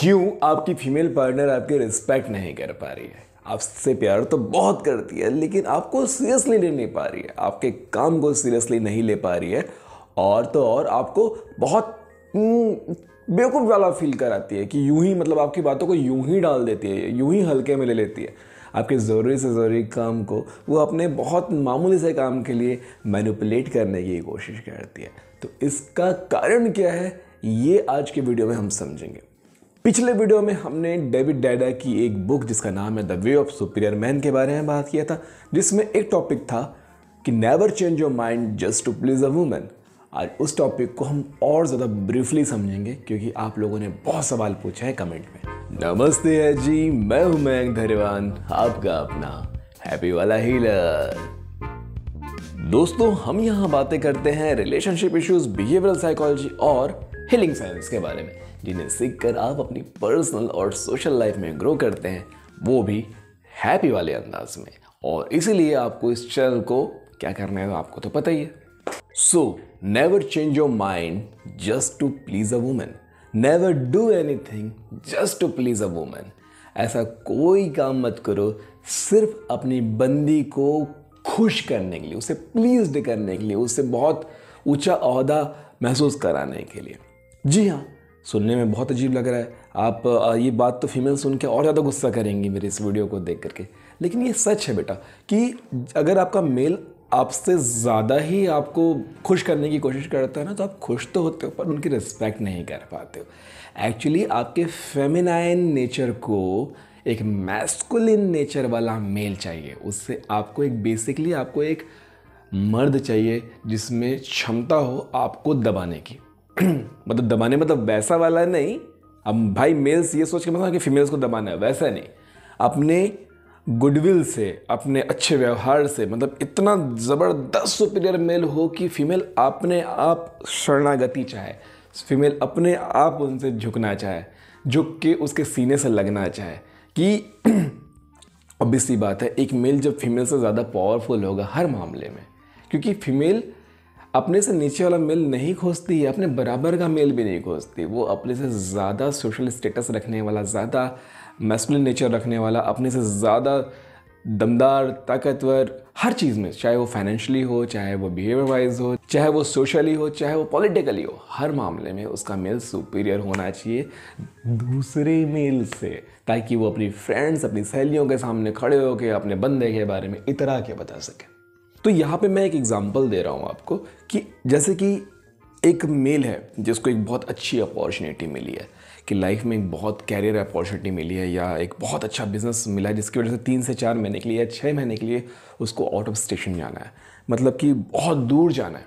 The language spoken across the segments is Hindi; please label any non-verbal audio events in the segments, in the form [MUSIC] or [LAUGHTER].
क्यों आपकी फीमेल पार्टनर आपकी रिस्पेक्ट नहीं कर पा रही है? आपसे प्यार तो बहुत करती है लेकिन आपको सीरियसली ले नहीं पा रही है। आपके काम को सीरियसली नहीं ले पा रही है। और तो और आपको बहुत हम्म, बेवकूफ़ वाला फील कराती है कि यूँ ही मतलब आपकी बातों को यूँ ही डाल देती है यूँ ही हल्के में ले लेती है। आपके ज़रूरी से ज़रूरी काम को वो अपने बहुत मामूली से काम के लिए मैनिपुलेट करने की कोशिश करती है। तो इसका कारण क्या है? ये आज के वीडियो में हम समझेंगे। पिछले वीडियो में हमने डेविड डैडा की एक बुक जिसका नाम है the way of superior man के बारे में बात किया था, जिसमें एक टॉपिक था कि never change your mind just to please a women. आज उस टॉपिक को हम और ज़्यादा ब्रीफली समझेंगे, क्योंकि आप लोगों ने बहुत सवाल पूछे हैं कमेंट में। नमस्ते है जी मैं हूँ मयंक धरवान, आपका अपना हैप्पी वाला हीलर। दोस्तों, हम यहाँ बातें करते हैं रिलेशनशिप इश्यूज़, बिहेवियरल साइकोलॉजी और हीलिंग साइंस के बारे में, जिन्हें सीख कर आप अपनी पर्सनल और सोशल लाइफ में ग्रो करते हैं, वो भी हैप्पी वाले अंदाज में। और इसीलिए आपको इस चैनल को क्या करना है, आपको तो पता ही है। So never change your mind just to please a women never do anything just to please a women ऐसा कोई काम मत करो, सिर्फ़ अपनी बंदी को खुश करने के लिए, उसे प्लीज़ करने के लिए, उसे बहुत ऊँचा अहदा महसूस कराने के लिए। जी हाँ। सुनने में बहुत अजीब लग रहा है। आप ये बात तो फीमेल सुन के और ज़्यादा गुस्सा करेंगी मेरे इस वीडियो को देख करके। लेकिन ये सच है बेटा, कि अगर आपका मेल आपसे ज़्यादा ही आपको खुश करने की कोशिश करता है ना तो आप खुश तो होते हो, पर उनकी रिस्पेक्ट नहीं कर पाते हो। एक्चुअली आपके फेमिनाइन नेचर को, एक मैस्कुलिन नेचर वाला मेल चाहिए। उससे आपको एक बेसिकली आपको एक मर्द चाहिए, जिसमें क्षमता हो आपको दबाने की। [CLEARS THROAT] मतलब दबाने मतलब वैसा वाला नहीं। अब भाई मेल्स ये सोच के मतलब कि फीमेल्स को दबाना है, वैसा नहीं। अपने गुडविल से, अपने अच्छे व्यवहार से मतलब इतना ज़बरदस्त सुपीरियर मेल हो कि फीमेल अपने आप शरणागति चाहे फीमेल अपने आप उनसे झुकना चाहे, झुक के उसके सीने से लगना चाहे, कि [CLEARS THROAT] ऑब्वियस सी बात है, एक मेल जब फीमेल से ज़्यादा पावरफुल होगा हर मामले में, क्योंकि फीमेल अपने से नीचे वाला मेल नहीं खोजती है अपने बराबर का मेल भी नहीं खोजती। वो अपने से ज़्यादा सोशल स्टेटस रखने वाला, ज़्यादा मैस्कुलिन नेचर रखने वाला, अपने से ज़्यादा दमदार, ताकतवर, हर चीज़ में, चाहे वो फाइनेंशियली हो, चाहे वो बिहेवियर वाइज हो, चाहे वो सोशली हो, चाहे वो पॉलिटिकली हो, हर मामले में उसका मेल सुपीरियर होना चाहिए दूसरे मेल से, ताकि वो अपनी फ्रेंड्स अपनी सहेलियों के सामने खड़े होकर अपने बंदे के बारे में इतरा के बता सके। तो यहाँ पे मैं एक एग्जांपल दे रहा हूँ आपको कि जैसे कि एक मेल है जिसको एक बहुत अच्छी अपॉर्चुनिटी मिली है कि लाइफ में एक बहुत कैरियर अपॉर्चुनिटी मिली है या एक बहुत अच्छा बिज़नेस मिला है जिसकी वजह से तीन से चार महीने के लिए या छः महीने के लिए उसको आउट ऑफ़ स्टेशन जाना है। मतलब कि बहुत दूर जाना है।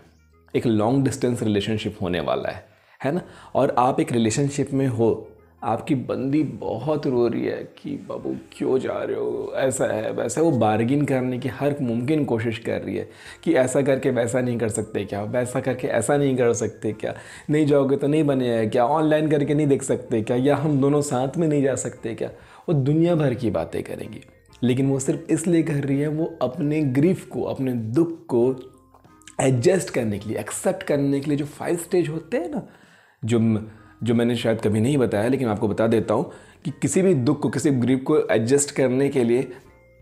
एक लॉन्ग डिस्टेंस रिलेशनशिप होने वाला है। है ना? और आप एक रिलेशनशिप में हो आपकी बंदी बहुत रो रही है कि बाबू क्यों जा रहे हो? ऐसा है, वैसा वो बार्गिन करने की हर मुमकिन कोशिश कर रही है कि ऐसा करके वैसा नहीं कर सकते क्या? वैसा करके ऐसा नहीं कर सकते क्या? नहीं जाओगे तो नहीं बनेगा क्या? ऑनलाइन करके नहीं देख सकते क्या? या हम दोनों साथ में नहीं जा सकते क्या? वो दुनिया भर की बातें करेंगी। लेकिन वो सिर्फ़ इसलिए कर रही है वो अपने ग्रीफ को, अपने दुख को एडजस्ट करने के लिए एक्सेप्ट करने के लिए जो फाइव स्टेज होते हैं ना, जो जो मैंने शायद कभी नहीं बताया, लेकिन आपको बता देता हूँ कि किसी भी दुख को, किसी ग्रीप को एडजस्ट करने के लिए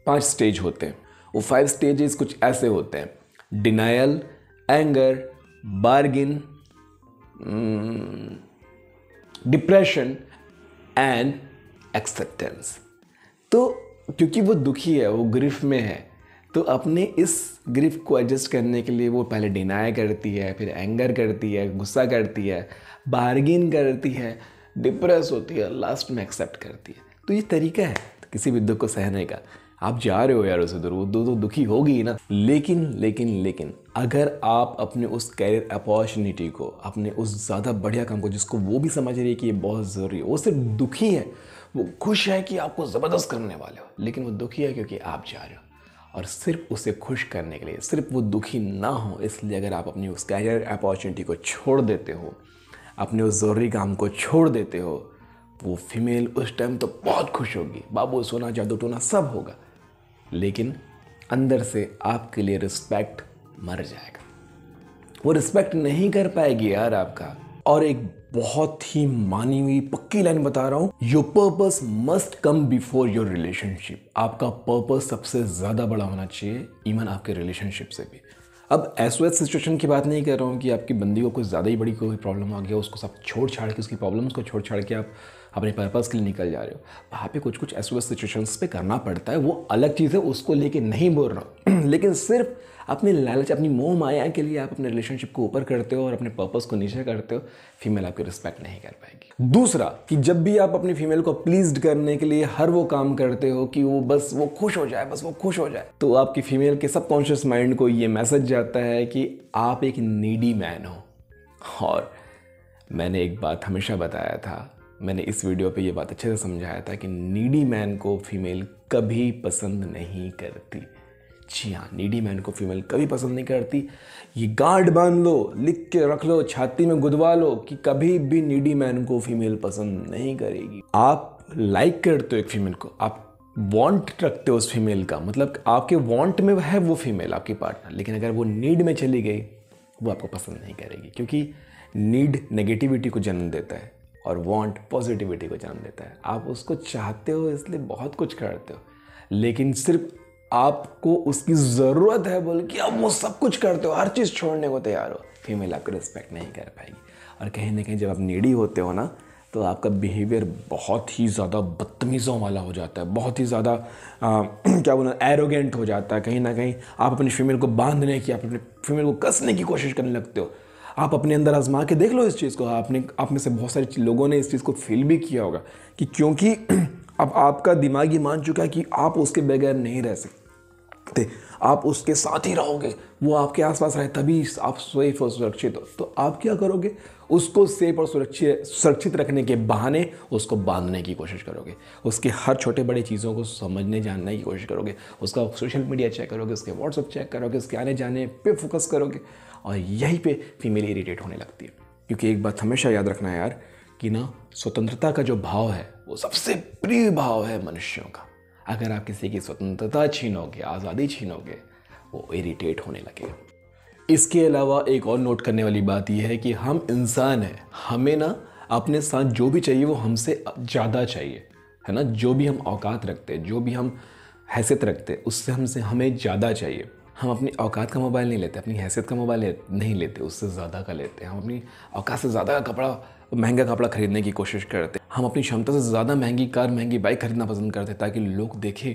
पाँच स्टेज होते हैं। वो फाइव स्टेजेस कुछ ऐसे होते हैं। Denial anger bargain depression and acceptance तो क्योंकि वो दुखी है, वो ग्रीफ में है तो अपने इस ग्रीफ को एडजस्ट करने के लिए वो पहले डिनाई करती है, फिर एंगर करती है, गुस्सा करती है बार्गिन करती है डिप्रेस होती है लास्ट में एक्सेप्ट करती है। तो ये तरीका है किसी भी दुख को सहने का। आप जा रहे हो यार उसे दूर वो दो तो दुखी होगी ना। लेकिन लेकिन लेकिन अगर आप अपने उस कैरियर अपॉर्चुनिटी को, अपने उस ज़्यादा बढ़िया काम को, जिसको वो भी समझ रही है कि ये बहुत ज़रूरी है, वो सिर्फ़ दुखी है, वो खुश है कि आपको ज़बरदस्त करने वाले हो, लेकिन वो दुखी है क्योंकि आप जा रहे हो। और सिर्फ़ उसे खुश करने के लिए, सिर्फ़ वो दुखी ना हो, इसलिए अगर आप अपनी उस कैरियर अपॉर्चुनिटी को छोड़ देते हो, अपने उस ज़रूरी काम को छोड़ देते हो, वो फीमेल उस टाइम तो बहुत खुश होगी। बाबू, सोना, जादू, टोना सब होगा। लेकिन अंदर से आपके लिए रिस्पेक्ट मर जाएगा। वो रिस्पेक्ट नहीं कर पाएगी यार आपका। और एक बहुत ही मानी हुई पक्की लाइन बता रहा हूँ your purpose must come before your relationship आपका पर्पस सबसे ज़्यादा बड़ा होना चाहिए इवन आपके रिलेशनशिप से भी। अब ऐसे सिचुएशन की बात नहीं कर रहा हूँ कि आपकी बंदी को कुछ ज़्यादा ही बड़ी कोई प्रॉब्लम आ गया, उसको सब छोड़ छाड़ के, उसकी प्रॉब्लम्स को छोड़ छाड़ के आप अपने पर्पज़ के लिए निकल जा रहे हो। वहाँ पे कुछ कुछ ऐसे सिचुएशंस पे करना पड़ता है, वो अलग चीज़ है, उसको लेके नहीं बोल रहा हूँ। लेकिन सिर्फ़ अपने लालच, अपनी मोह माया के लिए आप अपने रिलेशनशिप को ऊपर करते हो और अपने पर्पस को नीचे करते हो फीमेल आपकी रिस्पेक्ट नहीं कर पाएगी। दूसरा, कि जब भी आप अपनी फीमेल को प्लीज़ करने के लिए हर वो काम करते हो कि वो बस वो खुश हो जाए, बस वो खुश हो जाए तो आपकी फीमेल के सबकॉन्शियस माइंड को ये मैसेज जाता है कि आप एक नीडी मैन हो। और मैंने एक बात हमेशा बताया था, मैंने इस वीडियो पे ये बात अच्छे से समझाया था कि नीडी मैन को फीमेल कभी पसंद नहीं करती। जी हाँ नीडी मैन को फीमेल कभी पसंद नहीं करती। ये गार्ड बाँध लो, लिख के रख लो, छाती में गुदवा लो कि कभी भी नीडी मैन को फीमेल पसंद नहीं करेगी। आप लाइक करते हो एक फीमेल को, आप वांट रखते हो उस फीमेल का मतलब आपके वांट में है वो फीमेल आपकी पार्टनर लेकिन अगर वो नीड में चली गई, वो आपको पसंद नहीं करेगी, क्योंकि नीड नेगेटिविटी को जन्म देता है और वांट पॉजिटिविटी को जन्म देता है। आप उसको चाहते हो, इसलिए बहुत कुछ करते हो, लेकिन सिर्फ़ आपको उसकी ज़रूरत है बोल के आप वो सब कुछ करते हो, हर चीज़ छोड़ने को तैयार हो। फीमेल आपको रिस्पेक्ट नहीं कर पाएगी। और कहीं ना कहीं जब आप नीडी होते हो ना तो आपका बिहेवियर बहुत ही ज़्यादा बदतमीज़ों वाला हो जाता है, बहुत ही ज़्यादा [CLEARS THROAT] क्या बोला एरोगेंट हो जाता है। कहीं ना कहीं आप अपनी फीमेल को बांधने की, आप अपने फीमेल को कसने की कोशिश करने लगते हो। आप अपने अंदर आजमा के देख लो इस चीज़ को, आपने, आप में से बहुत सारे लोगों ने इस चीज़ को फील भी किया होगा कि क्योंकि [CLEARS THROAT] अब आपका दिमाग ही मान चुका है कि आप उसके बगैर नहीं रह सकते। सकते, आप उसके साथ ही रहोगे। वो आपके आसपास रहे, तभी आप सेफ़ और सुरक्षित हो। तो आप क्या करोगे? उसको सेफ़ और सुरक्षित सुरक्षित रखने के बहाने उसको बांधने की कोशिश करोगे। उसके हर छोटे बड़े चीज़ों को समझने, जानने की कोशिश करोगे। उसका सोशल मीडिया चेक करोगे, उसके व्हाट्सअप चेक करोगे, उसके आने जाने पे फोकस करोगे और यहीं पे फीमेल इरीटेट होने लगती है। क्योंकि एक बात हमेशा याद रखना है यार कि ना, स्वतंत्रता का जो भाव है, वो सबसे प्रिय भाव है मनुष्यों का। अगर आप किसी की स्वतंत्रता छीनोगे, आज़ादी छीनोगे, वो इरिटेट होने लगे। इसके अलावा एक और नोट करने वाली बात यह है कि हम इंसान हैं, हमें ना अपने साथ जो भी चाहिए वो हमसे ज़्यादा चाहिए, है ना? जो भी हम औकात रखते हैं, जो भी हम हैसियत रखते हैं, उससे हमसे हमें ज़्यादा चाहिए। हम अपनी औकात का मोबाइल नहीं लेते, अपनी हैसियत का मोबाइल नहीं लेते, उससे ज़्यादा का लेते। हैं हम अपनी औकात से ज़्यादा का कपड़ा, महँगा कपड़ा खरीदने की कोशिश करते। हम अपनी क्षमता से ज़्यादा महँगी कार, महँगी बाइक खरीदना पसंद करते ताकि लोग देखें,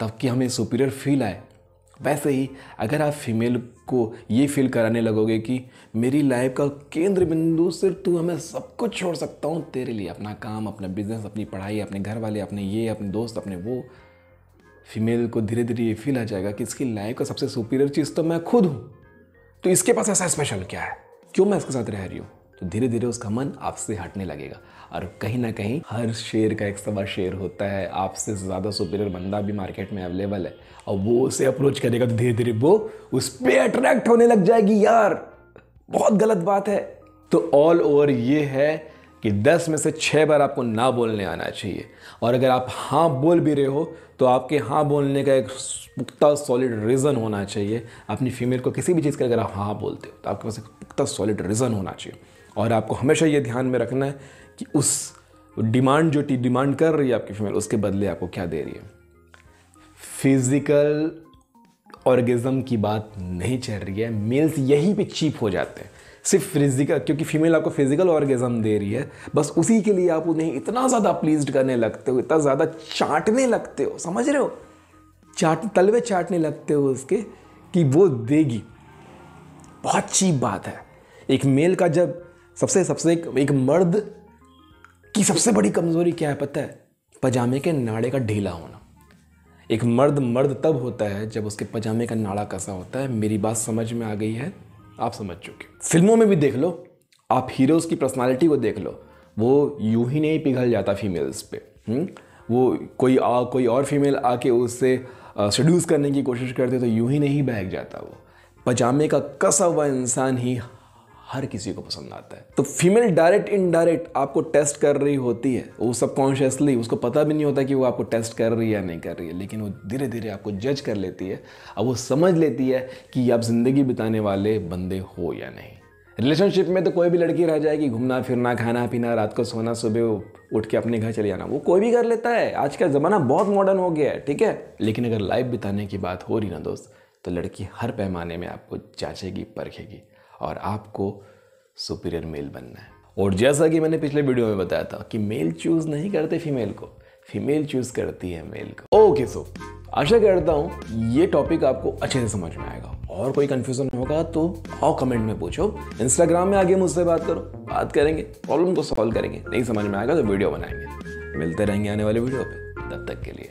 तब कि हमें सुपीरियर फील आए। वैसे ही, अगर आप फीमेल को ये फील कराने लगोगे कि मेरी लाइफ का केंद्र बिंदु सिर्फ़ तू हमें सब कुछ छोड़ सकता हूँ, तेरे लिए अपना काम, अपना बिज़नेस अपनी पढ़ाई, अपने घर वाले, अपने ये, अपने दोस्त, अपने वो फीमेल को धीरे धीरे ये फील आ जाएगा कि इसकी लाइफ का सबसे सुपीरियर चीज़ तो मैं खुद हूँ। तो इसके पास ऐसा स्पेशल क्या है? क्यों मैं इसके साथ रह रही हूँ? तो धीरे धीरे उसका मन आपसे हटने लगेगा। और कहीं ना कहीं हर शेर का एक सवा शेर होता है। आपसे ज़्यादा सुपीरियर बंदा भी मार्केट में अवेलेबल है। और वो उसे अप्रोच करेगा तो धीरे धीरे वो उस पर अट्रैक्ट होने लग जाएगी, यार, बहुत गलत बात है। तो ऑल ओवर ये है कि दस में से छः बार आपको ना बोलने आना चाहिए। और अगर आप हाँ बोल भी रहे हो तो आपके हाँ बोलने का एक पुख्ता सॉलिड रीज़न होना चाहिए। अपनी फीमेल को किसी भी चीज़ का अगर आप हाँ बोलते हो तो आपके पास एक पुख्ता सॉलिड रीज़न होना चाहिए। और आपको हमेशा ये ध्यान में रखना है कि उस डिमांड जो डिमांड कर रही है आपकी फीमेल उसके बदले आपको क्या दे रही है। फ़िज़िकल ऑर्गेज़म की बात नहीं चल रही है। मेल्स यहीं पे चीप हो जाते हैं। सिर्फ़ फ़िज़िकल क्योंकि फीमेल आपको फ़िज़िकल ऑर्गेज़म दे रही है बस उसी के लिए आप उन्हें इतना ज़्यादा प्लीज़ करने लगते हो इतना ज़्यादा चाटने लगते हो समझ रहे हो? चाट तलवे चाटने लगते हो उसके कि वो देगी। बहुत चीप बात है। एक मेल का जब सबसे सबसे एक, एक मर्द की सबसे बड़ी कमज़ोरी क्या है पता है? पजामे के नाड़े का ढीला होना। एक मर्द मर्द तब होता है जब उसके पजामे का नाड़ा कसा होता है। मेरी बात समझ में आ गई है। आप समझ चुके फ़िल्मों में भी देख लो आप हीरोज़ की पर्सनालिटी को देख लो वो यूँ ही नहीं पिघल जाता फीमेल्स पे हुँ? हम्म? वो कोई आ, कोई और फीमेल आके उससे सड्यूस करने की कोशिश करते तो यूँ ही नहीं बहक जाता वो पजामे का कसा हुआ इंसान ही हर किसी को पसंद आता है। तो फीमेल डायरेक्ट इनडायरेक्ट आपको टेस्ट कर रही होती है। वो सबकॉन्शियसली उसको पता भी नहीं होता कि वो आपको टेस्ट कर रही है या नहीं कर रही है। लेकिन वो धीरे धीरे आपको जज कर लेती है। अब वो समझ लेती है कि आप ज़िंदगी बिताने वाले बंदे हो या नहीं। रिलेशनशिप में तो कोई भी लड़की रह जाएगी, घूमना, फिरना, खाना, पीना, रात को सोना, सुबह उठ के अपने घर चले जाना। वो कोई भी कर लेता है। आज का ज़माना बहुत मॉडर्न हो गया है, ठीक है? लेकिन अगर लाइफ बिताने की बात हो रही ना दोस्त तो लड़की हर पैमाने में आपको जांचेगी, परखेगी। और आपको सुपीरियर मेल बनना है। और जैसा कि मैंने पिछले वीडियो में बताया था कि मेल चूज़ नहीं करते फीमेल को फीमेल चूज़ करती है मेल को। ओके सो आशा करता हूँ ये टॉपिक आपको अच्छे से समझ में आएगा। और कोई कंफ्यूजन होगा तो आओ कमेंट में पूछो। इंस्टाग्राम में आगे मुझसे बात करो, बात करेंगे प्रॉब्लम को सॉल्व करेंगे। नहीं समझ में आएगा तो वीडियो बनाएँगे। मिलते रहेंगे आने वाले वीडियो पे। तब तक के लिए।